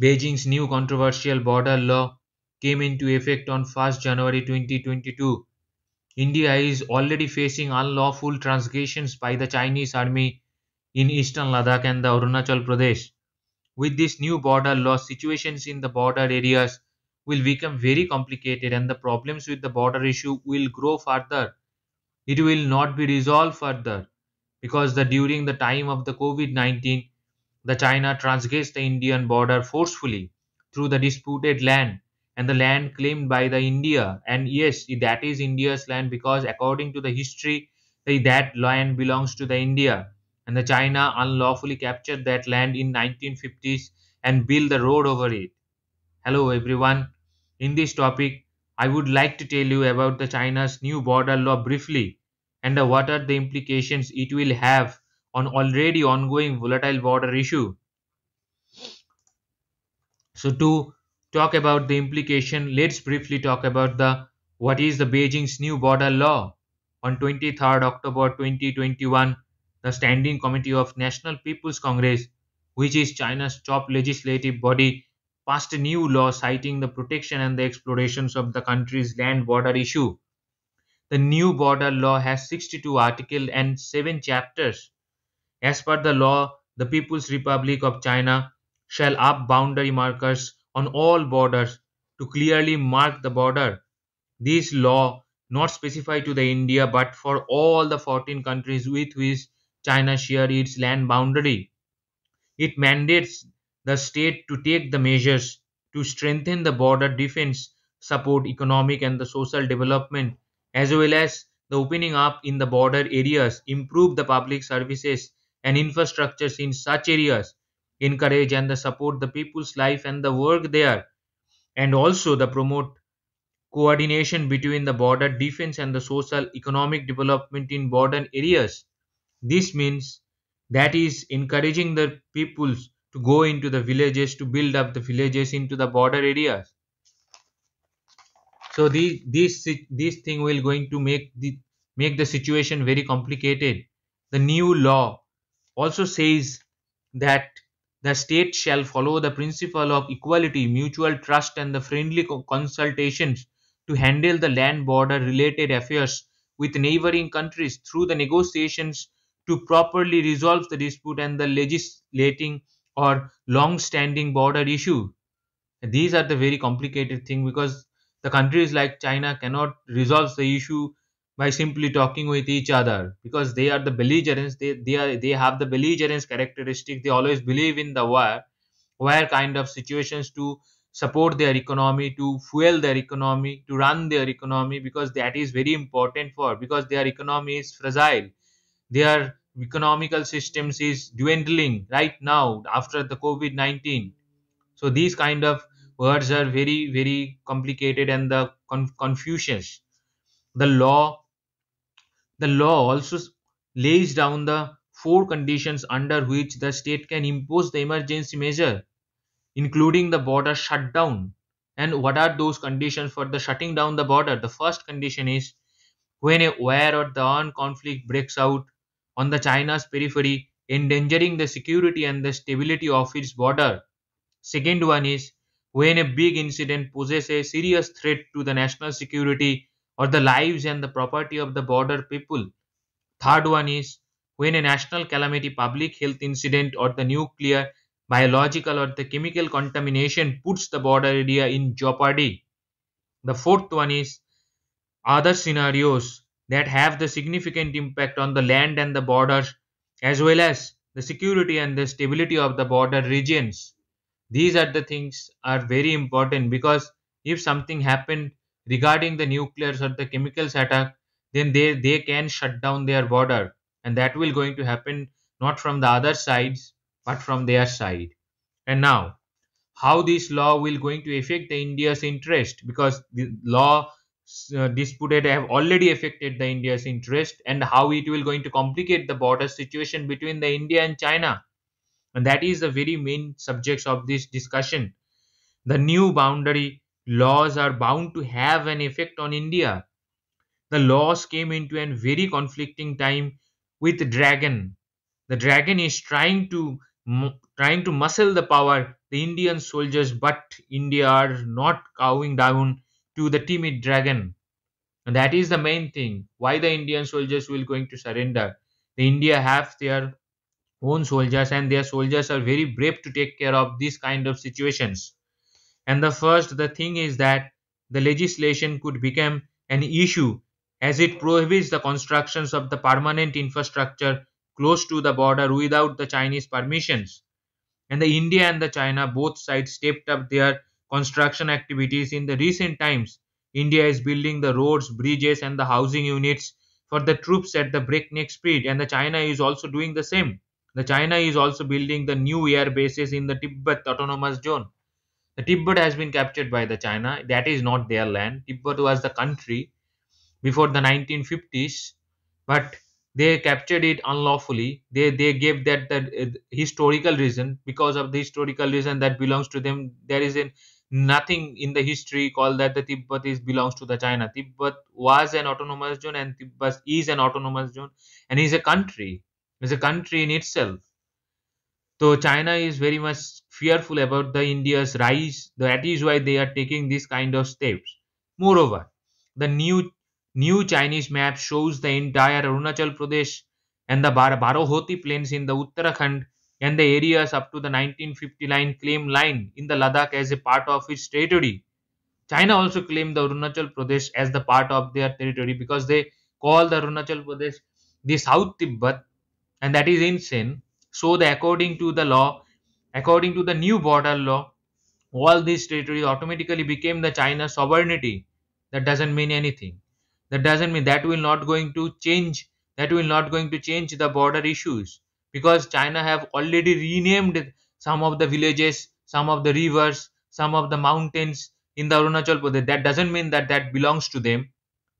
Beijing's new controversial border law came into effect on 1st January 2022. India is already facing unlawful transgressions by the Chinese army in eastern Ladakh and the Arunachal Pradesh. With this new border law, situations in the border areas will become very complicated and the problems with the border issue will grow further. It will not be resolved further because the during the time of the COVID-19 the China transgressed the Indian border forcefully through the disputed land and the land claimed by the India. And yes, that is India's land because according to the history, that land belongs to the India. And the China unlawfully captured that land in 1950s and built the road over it. Hello everyone. In this topic, I would like to tell you about the China's new border law briefly and what are the implications it will have on already ongoing volatile border issue. So to talk about the implication, let's briefly talk about the what is the Beijing's new border law. On 23rd October 2021, the Standing Committee of National People's Congress, which is China's top legislative body, passed a new law citing the protection and the explorations of the country's land border issue. The new border law has 62 articles and 7 chapters as per the law, the People's Republic of China shall up boundary markers on all borders to clearly mark the border. This law not specified to the India but for all the 14 countries with which China share its land boundary. It mandates the state to take the measures to strengthen the border defense, support economic and the social development, as well as the opening up in the border areas, improve the public services, and infrastructures in such areas. Encourage and support the people's life and the work there. And also the promote coordination between the border defense and the social economic development in border areas. This means that is encouraging the peoples to go into the villages to build up the villages into the border areas. So the, this this thing will going to make the make the situation very complicated. The new law also says that the state shall follow the principle of equality, mutual trust, and the friendly consultations to handle the land border related affairs with neighboring countries through the negotiations to properly resolve the dispute and the legislating or long standing border issue. These are the very complicated thing because the countries like China cannot resolve the issue by simply talking with each other because they are the belligerents they, they are they have the belligerence characteristic they always believe in the war war kind of situations to support their economy to fuel their economy to run their economy because that is very important for because their economy is fragile. Their economical systems is dwindling right now after the covid-19 so these kind of words are very very complicated and the con- confusions. The law the law also lays down the four conditions under which the state can impose the emergency measure, including the border shutdown. And what are those conditions for the shutting down the border? The first condition is when a war or the armed conflict breaks out on the China's periphery, endangering the security and the stability of its border. Second one is when a big incident poses a serious threat to the national security or the lives and the property of the border people. Third one is when a national calamity, public health incident, or the nuclear, biological, or the chemical contamination puts the border area in jeopardy. The fourth one is other scenarios that have the significant impact on the land and the borders as well as the security and the stability of the border regions these are the things are very important because if something happened regarding the nuclears or the chemicals attack then they they can shut down their border. And that will going to happen not from the other sides but from their side. And now how this law will going to affect the india's interest? Because the law uh, disputed have already affected the india's interest and how it will going to complicate the border situation between the india and china? And that is the very main subjects of this discussion. The new boundary laws are bound to have an effect on India. The laws came into a very conflicting time with the Dragon. The Dragon is trying to trying to muscle the power the Indian soldiers, but India are not cowing down to the timid dragon. And that is the main thing. Why the Indian soldiers will going to surrender? The India have their own soldiers and their soldiers are very brave to take care of these kind of situations. And the first, the thing is that the legislation could become an issue as it prohibits the constructions of the permanent infrastructure close to the border without the Chinese permissions. And the India and the China both sides stepped up their construction activities in the recent times. India is building the roads, bridges and the housing units for the troops at the breakneck speed and the China is also doing the same. The China is also building the new air bases in the Tibet autonomous zone. The Tibet has been captured by the China. That is not their land. Tibet was the country before the 1950s, but they captured it unlawfully. They they gave that the uh, historical reason because of the historical reason that belongs to them. There is a, nothing in the history called that the Tibet is belongs to the China. Tibet was an autonomous zone and Tibet is an autonomous zone and is a country. Is a country in itself. So China is very much fearful about the India's rise. That is why they are taking this kind of steps. Moreover, the new New Chinese map shows the entire Arunachal Pradesh and the Bar Barahoti plains in the Uttarakhand and the areas up to the 1959 claim line in the Ladakh as a part of its territory. China also claimed the Arunachal Pradesh as the part of their territory because they call the Arunachal Pradesh the South Tibet and that is insane. So the according to the law, according to the new border law, all these territories automatically became the China sovereignty. That doesn't mean anything. That doesn't mean that will not going to change that will not going to change the border issues. Because china have already renamed some of the villages some of the rivers some of the mountains in the arunachal pradesh. That doesn't mean that that belongs to them.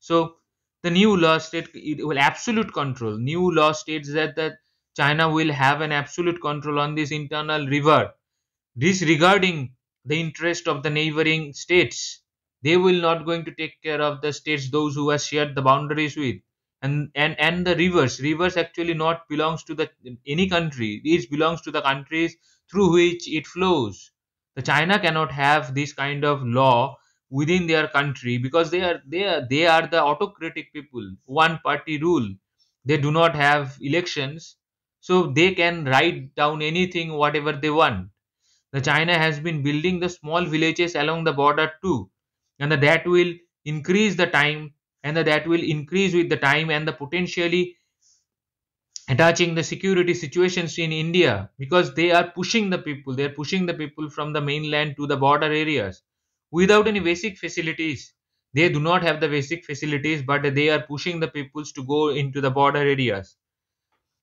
So the new law state it will absolute control. New law states that that china will have an absolute control on this internal river disregarding the interest of the neighboring states they will not going to take care of the states those who have shared the boundaries with. And and and the rivers. Rivers actually not belongs to the any country. It belongs to the countries through which it flows. The china cannot have this kind of law within their country because they are they are they are the autocratic people. One party rule. They do not have elections so they can write down anything whatever they want the china has been building the small villages along the border too and that will increase the time and that will increase with the time and the potentially attaching the security situations in India because they are pushing the people, they are pushing the people from the mainland to the border areas without any basic facilities. They do not have the basic facilities, but they are pushing the peoples to go into the border areas.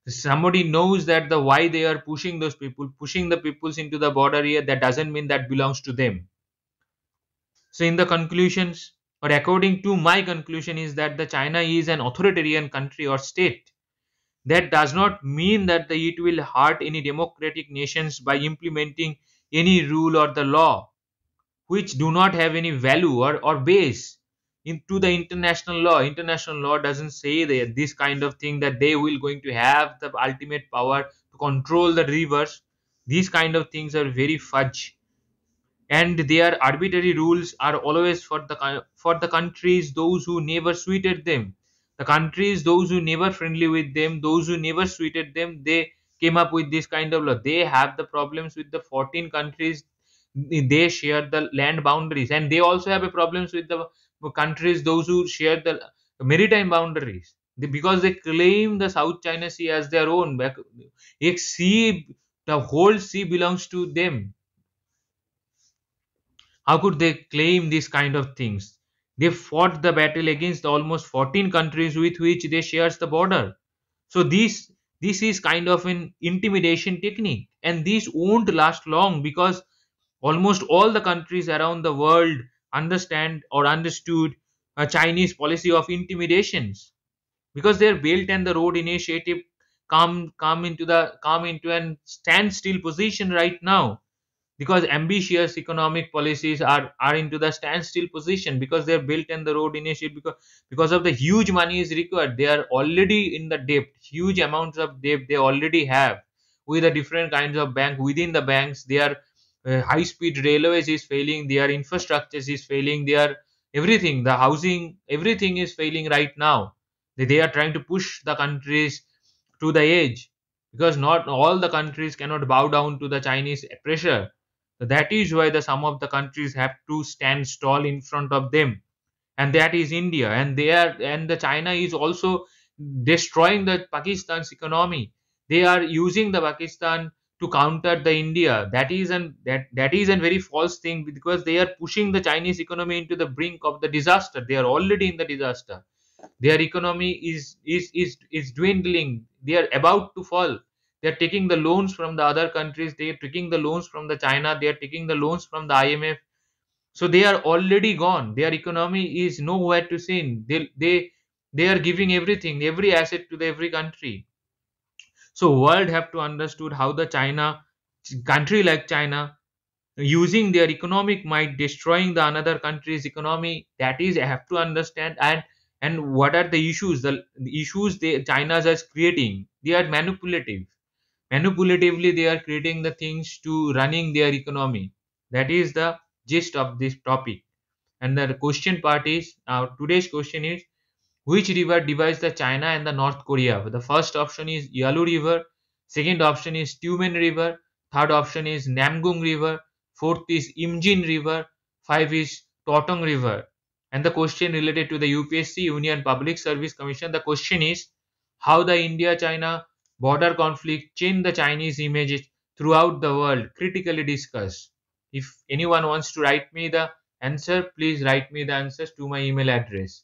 Somebody knows that the why they are pushing those people, pushing the peoples into the border area, that doesn't mean that belongs to them. So in the conclusions, or according to my conclusion, is that the China is an authoritarian country or state. That does not mean that the, it will hurt any democratic nations by implementing any rule or the law which do not have any value or, or base into the international law. International law doesn't say that this kind of thing that they will going to have the ultimate power to control the rivers. These kind of things are very fudge. And their arbitrary rules are always for the for the countries those who never suited them. The countries those who never friendly with them those who never suited them they came up with this kind of law. They have the problems with the 14 countries. They share the land boundaries. And they also have a problems with the countries those who share the maritime boundaries because they claim the south china sea as their own sea the whole sea belongs to them how could they claim these kind of things? They fought the battle against almost 14 countries with which they shares the border. So this this is kind of an intimidation technique and this won't last long because almost all the countries around the world understand or understood a Chinese policy of intimidations. Because their Belt and the Road Initiative come come into the come into an standstill position right now. Because ambitious economic policies are are into the standstill position because they're Belt and the Road initiative because because of the huge money is required. They are already in the debt huge amounts of debt they already have. With the different kinds of bank within the banks they are uh, high speed railways is failing their infrastructures is failing their everything the housing everything is failing right now. They, are trying to push the countries to the edge because not all the countries cannot bow down to the chinese pressure. So that is why the some of the countries have to stand tall in front of them. And that is india. And they are and the china is also destroying the pakistan's economy. They are using the pakistan to counter the India. That is an that that is a very false thing because they are pushing the Chinese economy into the brink of the disaster. They are already in the disaster. Their economy is is is is dwindling. They are about to fall. They are taking the loans from the other countries. They are taking the loans from the China. They are taking the loans from the IMF. So they are already gone. Their economy is nowhere to seen. They they they are giving everything, every asset to the every country so world have to understood how the china country like china using their economic might destroying the another country's economy that is have to understand and and what are the issues the, the issues they china is creating. They are manipulative. Manipulatively they are creating the things to running their economy. That is the gist of this topic. And the question part is uh, today's question is which river divides the China and the North Korea? The first option is Yalu River. Second option is Tumen River. Third option is Namgung River. Fourth is Imjin River. Five is Taedong River. And the question related to the UPSC Union Public Service Commission. The question is how the India-China border conflict changed the Chinese image throughout the world. Critically discussed. If anyone wants to write me the answer, please write me the answers to my email address.